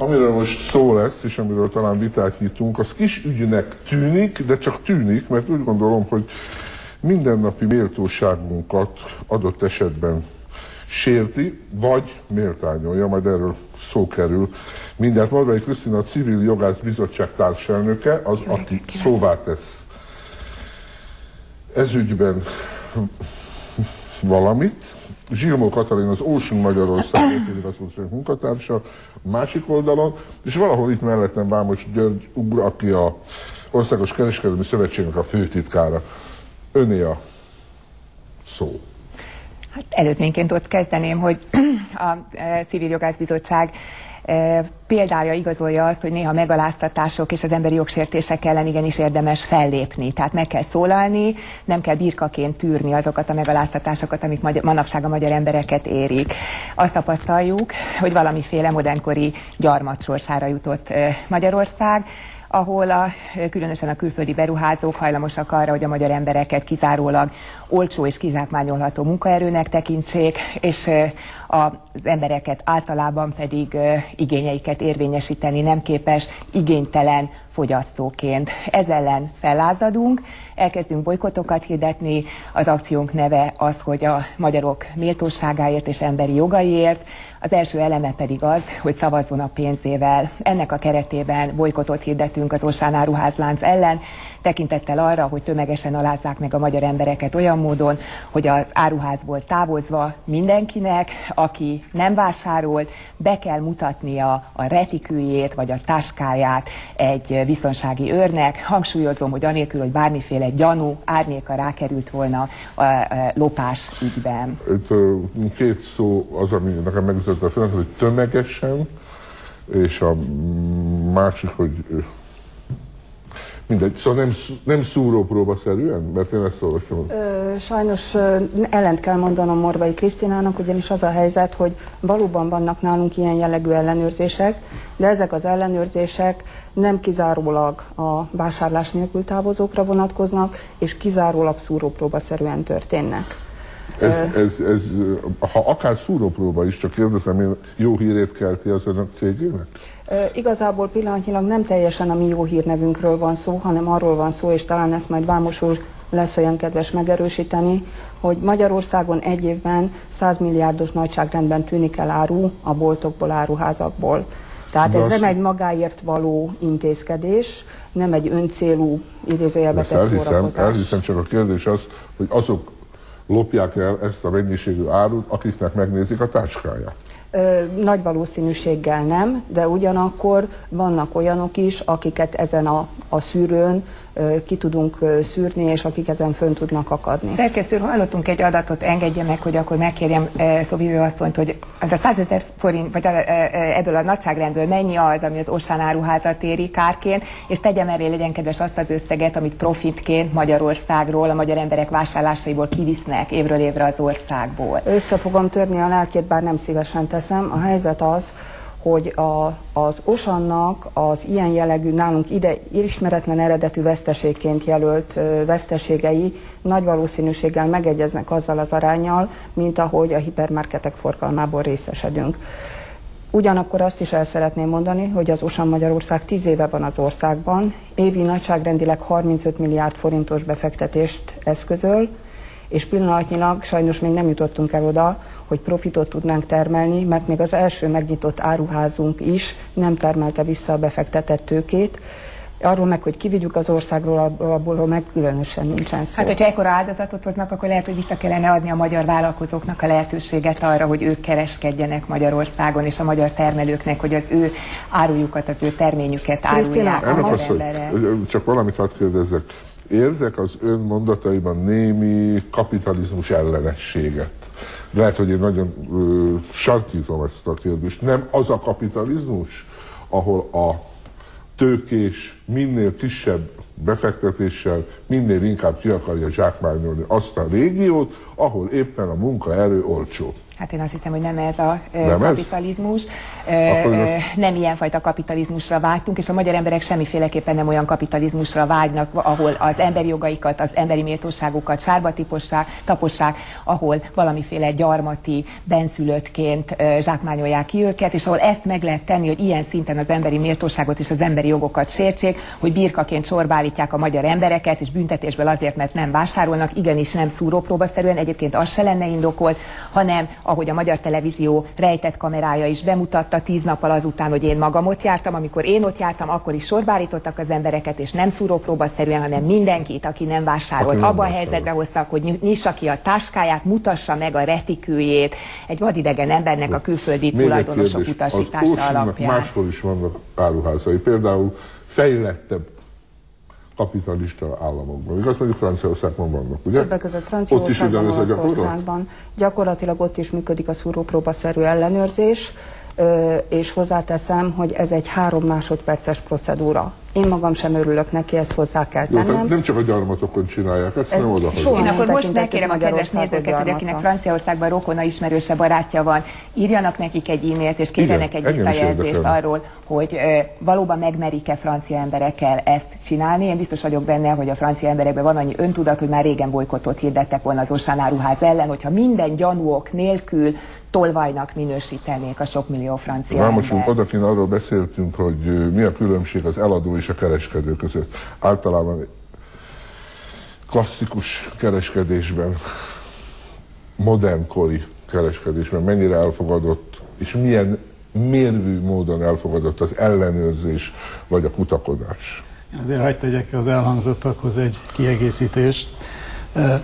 Amiről most szó lesz, és amiről talán vitát nyitunk, az kis ügynek tűnik, de csak tűnik, mert úgy gondolom, hogy mindennapi méltóságunkat adott esetben sérti, vagy méltányolja, majd erről szó kerül. Mindent Marvai Krisztina a Civil Jogász Bizottság társelnöke, az, aki szóvá tesz. Ezügyben valamit. Zsilmó Katalin az Ocean Magyarország igazgatóság munkatársa, a másik oldalon, és valahol itt mellettem Vámos György Ugr, aki a Országos Kereskedelmi Szövetségnek a főtitkára. Öné a szó. Hát előzményként ott kezdeném, hogy a e, Civil Jogász Bizottság példája igazolja azt, hogy néha megaláztatások és az emberi jogsértések ellen igenis érdemes fellépni. Tehát meg kell szólalni, nem kell birkaként tűrni azokat a megaláztatásokat, amik manapság a magyar embereket érik. Azt tapasztaljuk, hogy valamiféle modernkori gyarmatsorsára jutott e, Magyarország ahol a, különösen a külföldi beruházók hajlamosak arra, hogy a magyar embereket kizárólag olcsó és kizsákmányolható munkaerőnek tekintsék, és az embereket általában pedig igényeiket érvényesíteni nem képes, igénytelen fogyasztóként. Ez ellen fellázadunk, elkezdünk bolykotokat hirdetni, az akciónk neve az, hogy a magyarok méltóságáért és emberi jogaiért, az első eleme pedig az, hogy szavazzon a pénzével. Ennek a keretében bolykotot hirdetünk az Osán áruházlánc ellen, tekintettel arra, hogy tömegesen alázzák meg a magyar embereket olyan módon, hogy az áruházból távozva mindenkinek, aki nem vásárolt, be kell mutatnia a retikűjét vagy a táskáját egy biztonsági őrnek. Hangsúlyozom, hogy anélkül, hogy bármiféle gyanú árnyéka rákerült volna a lopás ügyben. Itt két szó az, ami nekem megütött a fel, hogy tömegesen, és a másik, hogy Mindegy, szóval nem, nem szúrópróbaszerűen? Mert én ezt olvastam. Ö, sajnos ellent kell mondanom Morvai Krisztinának, ugyanis az a helyzet, hogy valóban vannak nálunk ilyen jellegű ellenőrzések, de ezek az ellenőrzések nem kizárólag a vásárlás nélkül távozókra vonatkoznak, és kizárólag szúrópróbaszerűen történnek. Ez, ez, ez, ha akár szúrópróba is, csak kérdezem, én jó hírét kelti az önök cégének? Igazából pillanatnyilag nem teljesen a mi jó hírnevünkről van szó, hanem arról van szó, és talán ezt majd Vámos úr lesz olyan kedves megerősíteni, hogy Magyarországon egy évben 100 milliárdos nagyságrendben tűnik el áru a boltokból, áruházakból. Tehát ez nem egy magáért való intézkedés, nem egy öncélú idézőjelbe tett elhiszem, elhiszem, csak a kérdés az, hogy azok lopják el ezt a mennyiségű árut, akiknek megnézik a táskáját. Nagy valószínűséggel nem, de ugyanakkor vannak olyanok is, akiket ezen a, a szűrőn ki tudunk szűrni, és akik ezen fönn tudnak akadni. Szerkesztő, hallottunk egy adatot, engedje meg, hogy akkor megkérjem Szobívő asszonyt, hogy az a 100 ezer forint, vagy ebből a nagyságrendből mennyi az, ami az Orsán áruházat éri kárként, és tegyem elé, legyen kedves azt az összeget, amit profitként Magyarországról, a magyar emberek vásárlásaiból kivisznek évről évre az országból. Össze fogom törni a lelkét, bár nem szívesen teszem. A helyzet az, hogy a, az Osannak az ilyen jellegű, nálunk ide ismeretlen eredetű veszteségként jelölt veszteségei nagy valószínűséggel megegyeznek azzal az arányjal, mint ahogy a hipermarketek forgalmából részesedünk. Ugyanakkor azt is el szeretném mondani, hogy az Osan Magyarország 10 éve van az országban, évi nagyságrendileg 35 milliárd forintos befektetést eszközöl, és pillanatnyilag sajnos még nem jutottunk el oda, hogy profitot tudnánk termelni, mert még az első megnyitott áruházunk is nem termelte vissza a befektetett tőkét, arról meg, hogy kivigyük az országról, abból meg különösen nincsen szó. Hát, hogyha ekkora áldozatot hoznak, akkor lehet, hogy vissza kellene adni a magyar vállalkozóknak a lehetőséget arra, hogy ők kereskedjenek Magyarországon, és a magyar termelőknek, hogy az ő árujukat, az ő terményüket árulják a magyar emberre. Csak valamit hadd kérdezzek érzek az ön mondataiban némi kapitalizmus ellenességet. Lehet, hogy én nagyon ö, sarkítom ezt a kérdést. Nem az a kapitalizmus, ahol a tőkés minél kisebb befektetéssel minél inkább ki akarja zsákmányolni azt a régiót, ahol éppen a munkaerő olcsó. Hát én azt hiszem, hogy nem ez a nem kapitalizmus. Ez? Nem ilyenfajta kapitalizmusra vágytunk, és a magyar emberek semmiféleképpen nem olyan kapitalizmusra vágynak, ahol az emberi jogaikat, az emberi méltóságukat sárba tapossák, ahol valamiféle gyarmati benszülöttként zsákmányolják ki őket, és ahol ezt meg lehet tenni, hogy ilyen szinten az emberi méltóságot és az emberi jogokat sértsék, hogy birkaként sorbálítják a magyar embereket, és büntetésből azért, mert nem vásárolnak, igenis nem szúrópróbaszerűen, egyébként az se lenne indokolt, hanem ahogy a magyar televízió rejtett kamerája is bemutatta tíz nappal azután, hogy én magam ott jártam, amikor én ott jártam, akkor is sorbálítottak az embereket, és nem szúrópróbaszerűen, hanem mindenkit, aki nem vásárolt. Aki Abban a helyzetbe hoztak, hogy nyissa ki a táskáját, mutassa meg a retikőjét egy vadidegen embernek a külföldi tulajdonosok utasítása alapján. Máshol is vannak áruházai, például fejlettebb kapitalista államokban. Igaz, mondjuk Franciaországban vannak, ugye? Többek között Franciaországban, Olaszországban. Gyakorlatilag ott is működik a szúrópróbaszerű ellenőrzés, és hozzáteszem, hogy ez egy három másodperces procedúra. Én magam sem örülök neki, ezt hozzá kell tennem. Jó, nem csak a gyarmatokon csinálják, ezt ez nem oda Én akkor most megkérem a kedves nézőket, hogy akinek Franciaországban rokona ismerőse barátja van, írjanak nekik egy e-mailt, és kérjenek egy visszajelzést arról, hogy e, valóban megmerik-e francia emberekkel ezt csinálni. Én biztos vagyok benne, hogy a francia emberekben van annyi öntudat, hogy már régen bolykottot hirdettek volna az Osán áruház ellen, hogyha minden gyanúok nélkül tolvajnak minősítenék a sok millió francia Már most odakint arról beszéltünk, hogy mi a különbség az eladó és a kereskedő között. Általában klasszikus kereskedésben, modernkori kereskedésben mennyire elfogadott, és milyen mérvű módon elfogadott az ellenőrzés vagy a kutakodás. Azért hagyd tegyek az elhangzottakhoz egy kiegészítést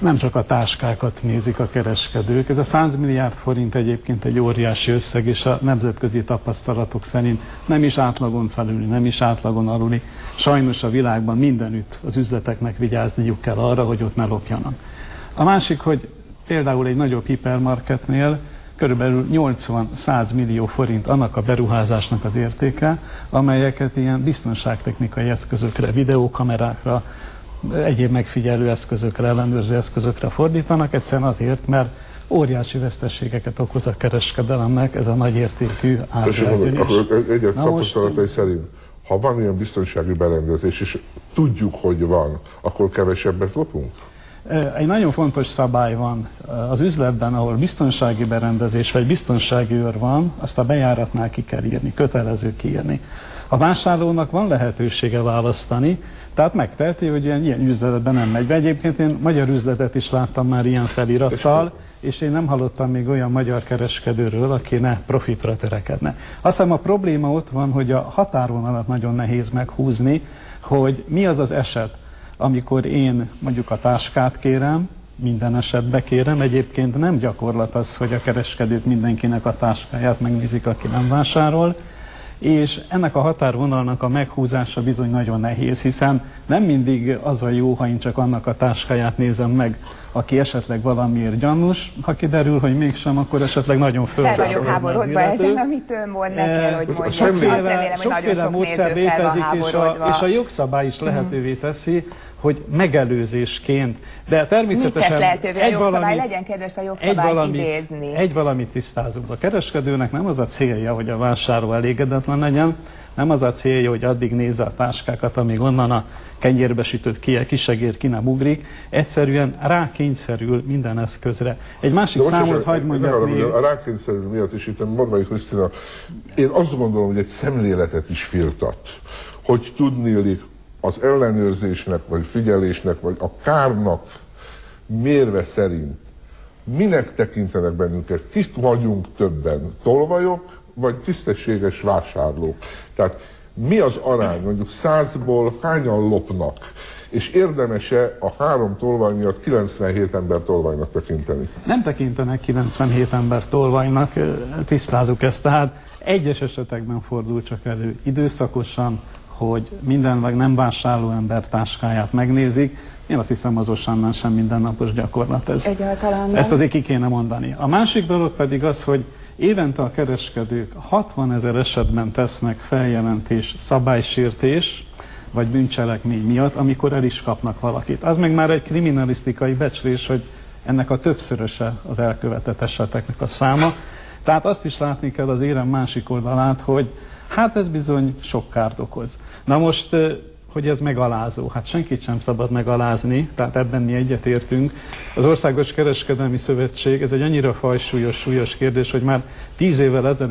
nem csak a táskákat nézik a kereskedők. Ez a 100 milliárd forint egyébként egy óriási összeg, és a nemzetközi tapasztalatok szerint nem is átlagon felüli, nem is átlagon aluli. Sajnos a világban mindenütt az üzleteknek vigyázniuk kell arra, hogy ott ne lopjanak. A másik, hogy például egy nagyobb hipermarketnél körülbelül 80-100 millió forint annak a beruházásnak az értéke, amelyeket ilyen biztonságtechnikai eszközökre, videókamerákra, egyéb megfigyelő eszközökre, ellenőrző eszközökre fordítanak, egyszerűen azért, mert óriási veszteségeket okoz a kereskedelemnek ez a nagyértékű. Akkor egyet tapasztalatai szerint, ha van ilyen biztonsági berendezés, és tudjuk, hogy van, akkor kevesebbet lopunk? Egy nagyon fontos szabály van az üzletben, ahol biztonsági berendezés vagy biztonsági őr van, azt a bejáratnál ki kell írni, kötelező kiírni. A vásárlónak van lehetősége választani, tehát megteheti, hogy ilyen, ilyen üzletben nem megy. Egyébként én magyar üzletet is láttam már ilyen felirattal, és én nem hallottam még olyan magyar kereskedőről, aki ne profitra törekedne. Azt hiszem a probléma ott van, hogy a határvonalat nagyon nehéz meghúzni, hogy mi az az eset, amikor én mondjuk a táskát kérem, minden esetben kérem. Egyébként nem gyakorlat az, hogy a kereskedők mindenkinek a táskáját megnézik, aki nem vásárol, és ennek a határvonalnak a meghúzása bizony nagyon nehéz, hiszen nem mindig az a jó, ha én csak annak a táskáját nézem meg, aki esetleg valamiért gyanús, ha kiderül, hogy mégsem, akkor esetleg nagyon föl. Fel vagyok háborodva ezen, amit ön mond nekem, hogy mondjam. Sokféle, sokféle módszer létezik, és a, és a jogszabály is lehetővé teszi, hogy megelőzésként, de természetesen lehetővé egy valami, legyen kedves a egy valamit, idézni. Egy valamit tisztázunk. A kereskedőnek nem az a célja, hogy a vásárló elégedetlen legyen, nem az a célja, hogy addig nézze a táskákat, amíg onnan a kenyérbe sütött kisegér ki nem ugrik. Egyszerűen rákényszerül minden eszközre. Egy másik De számot hagyd mondjak még. A rákényszerül miatt is itt, Morvai Krisztina, én azt gondolom, hogy egy szemléletet is firtat, hogy tudnélik az ellenőrzésnek, vagy figyelésnek, vagy a kárnak mérve szerint minek tekintenek bennünket, kik vagyunk többen, tolvajok, vagy tisztességes vásárlók. Tehát mi az arány, mondjuk százból hányan lopnak, és érdemese a három tolvaj miatt 97 ember tolvajnak tekinteni? Nem tekintenek 97 ember tolvajnak, tisztázunk ezt, tehát egyes esetekben fordul csak elő. Időszakosan, hogy minden vagy nem vásárló ember táskáját megnézik. Én azt hiszem az Osánnál sem mindennapos gyakorlat ez. Egyáltalán nem. Ezt azért ki kéne mondani. A másik dolog pedig az, hogy évente a kereskedők 60 ezer esetben tesznek feljelentés, szabálysértés, vagy bűncselekmény miatt, amikor el is kapnak valakit. Az meg már egy kriminalisztikai becslés, hogy ennek a többszöröse az elkövetett eseteknek a száma. Tehát azt is látni kell az érem másik oldalát, hogy hát ez bizony sok kárt okoz. Na most hogy ez megalázó. Hát senkit sem szabad megalázni, tehát ebben mi egyetértünk. Az Országos Kereskedelmi Szövetség, ez egy annyira fajsúlyos, súlyos kérdés, hogy már tíz évvel ezelőtt